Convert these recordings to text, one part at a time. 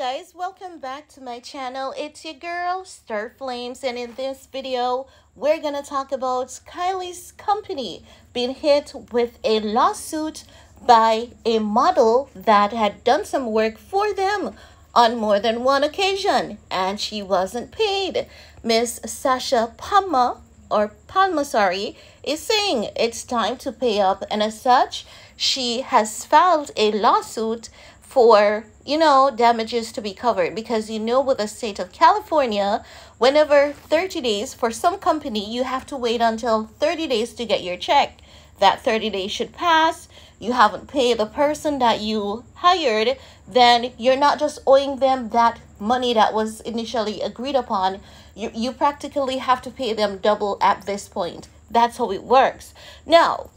guys welcome back to my channel. It's your girl star flames and in this video we're gonna talk about kylie's company being hit with a lawsuit by a model that had done some work for them on more than one occasion and she wasn't paid. Miss sasha palma or palma sorry is saying it's time to pay up and as such she has filed a lawsuit for you know damages to be covered. Because you know with the state of california whenever 30 days for some company you have to wait until 30 days to get your check. That 30 days should pass. You haven't paid the person that you hired. Then you're not just owing them that money that was initially agreed upon. You, you practically have to pay them double at this point. That's how it works. Now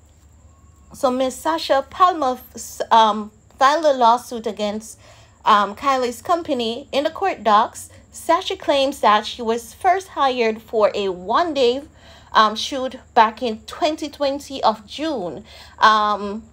so miss sasha palma um, filed a lawsuit against um, Kylie's company. In the court docs, Sasha claims that she was first hired for a one day um, shoot back in 2020 of June um,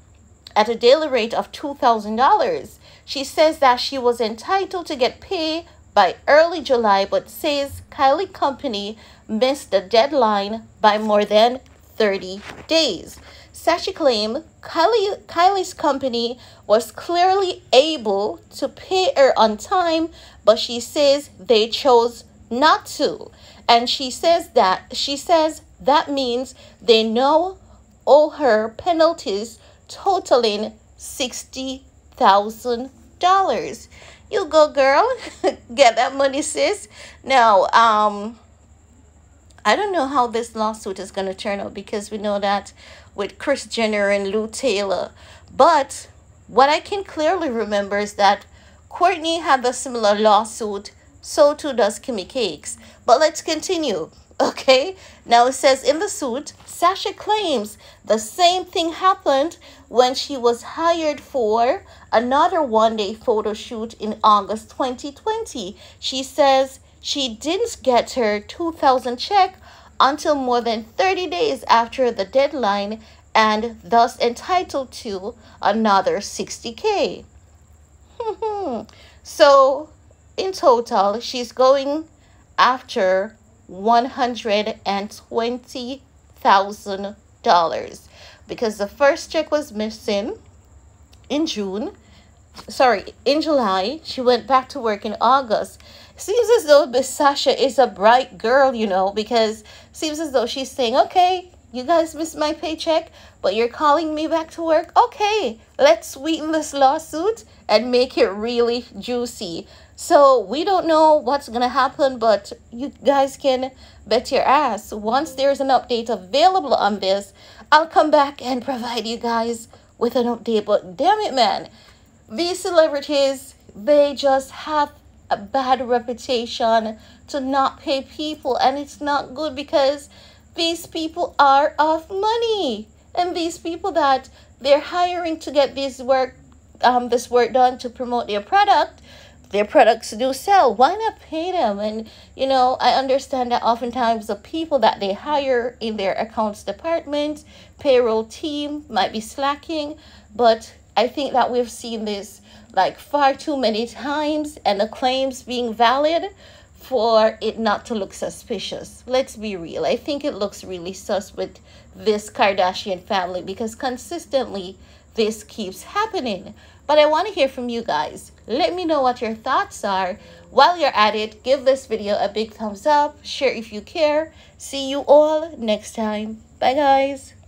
at a daily rate of $2,000. She says that she was entitled to get paid by early July, but says Kylie company missed the deadline by more than 30 days. Sasha claimed Kylie, Kylie's company was clearly able to pay her on time, but she says they chose not to. And she says that she says that means they now owe her penalties totaling sixty thousand dollars. You go, girl. Get that money, sis. Now, um, I don't know how this lawsuit is going to turn out because we know that with Kris Jenner and Lou Taylor. But what I can clearly remember is that Kourtney had a similar lawsuit, so too does Kimmy Cakes. But let's continue. Okay, now it says in the suit, Sasha claims the same thing happened when she was hired for another one day photo shoot in August 2020. She says she didn't get her 2000 check until more than 30 days after the deadline and thus entitled to another 60k. so, in total, she's going after $120,000 because the first check was missing in June. Sorry, in July. She went back to work in August seems as though Miss Sasha is a bright girl, you know, because seems as though she's saying, okay, you guys missed my paycheck, but you're calling me back to work. Okay, let's sweeten this lawsuit and make it really juicy. So we don't know what's going to happen, but you guys can bet your ass. Once there's an update available on this, I'll come back and provide you guys with an update. But damn it, man, these celebrities, they just have a bad reputation to not pay people and it's not good because these people are of money. And these people that they're hiring to get this work um this work done to promote their product their products do sell. Why not pay them? And you know i understand that oftentimes the people that they hire in their accounts department payroll team might be slacking but i think that we've seen this like far too many times and the claims being valid for it not to look suspicious. Let's be real. I think it looks really sus with this Kardashian family because consistently this keeps happening. But I want to hear from you guys. Let me know what your thoughts are. While you're at it, give this video a big thumbs up, share if you care. See you all next time. Bye guys.